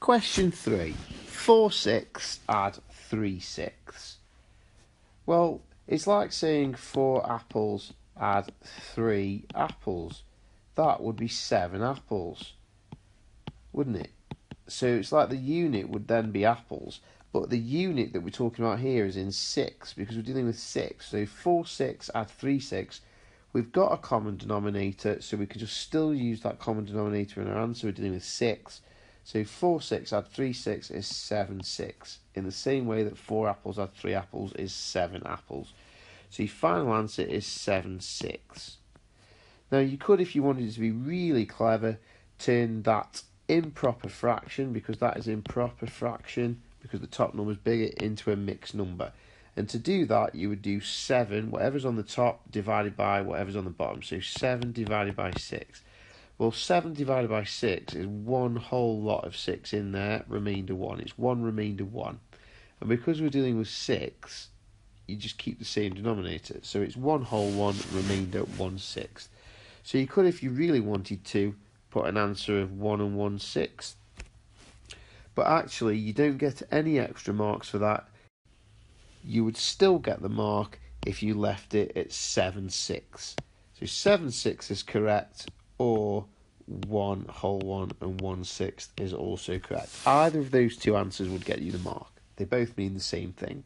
Question 3. 4 6 add 3 6. Well, it's like saying 4 apples add 3 apples. That would be 7 apples, wouldn't it? So it's like the unit would then be apples, but the unit that we're talking about here is in 6 because we're dealing with 6. So 4 6 add 3 6. We've got a common denominator, so we can just still use that common denominator in our answer. We're dealing with 6. So 4 6 add 3 6 is 7 6. In the same way that 4 apples add 3 apples is 7 apples. So your final answer is 7 6. Now you could, if you wanted to be really clever, turn that improper fraction, because that is improper fraction, because the top number is bigger, into a mixed number. And to do that, you would do 7, whatever's on the top, divided by whatever's on the bottom. So 7 divided by 6. Well, 7 divided by 6 is one whole lot of 6 in there, remainder 1. It's 1 remainder 1. And because we're dealing with 6, you just keep the same denominator. So it's 1 whole 1, remainder 1 sixth. So you could, if you really wanted to, put an answer of 1 and 1 sixth. But actually, you don't get any extra marks for that. You would still get the mark if you left it at 7 6. So 7 6 is correct, or one whole one and one sixth is also correct. Either of those two answers would get you the mark. They both mean the same thing.